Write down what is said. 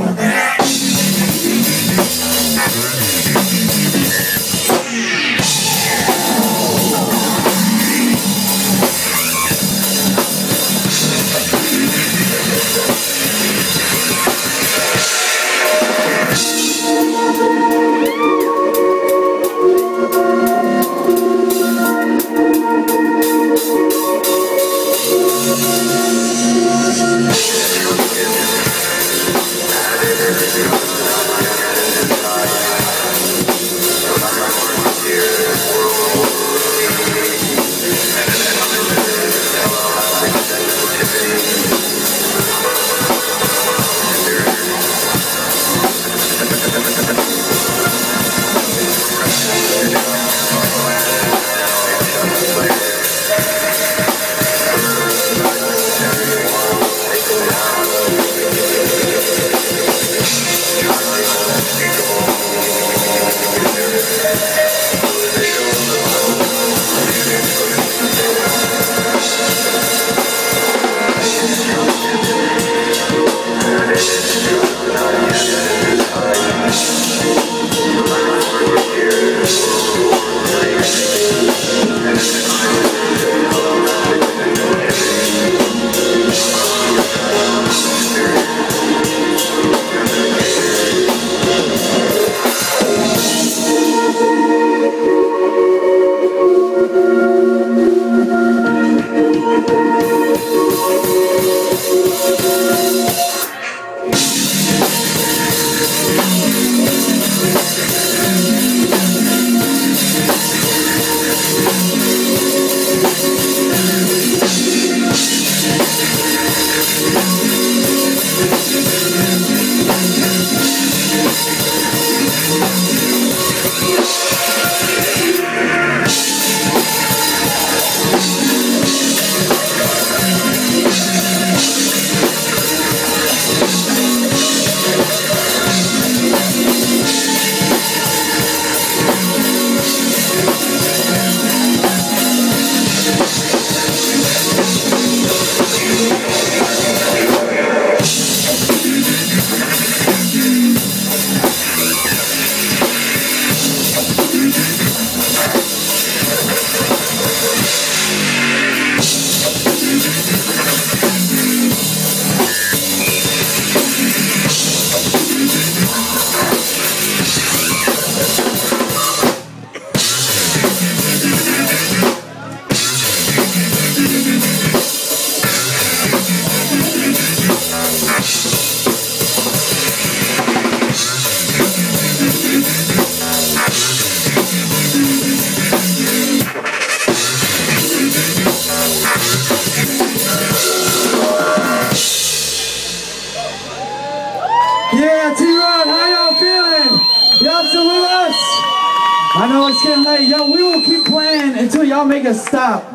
Yeah. Yeah. Yes. Yeah, T-Rod, uh, how y'all feeling? Y'all with us? I know it's getting late. Yo, we will keep playing until y'all make us stop.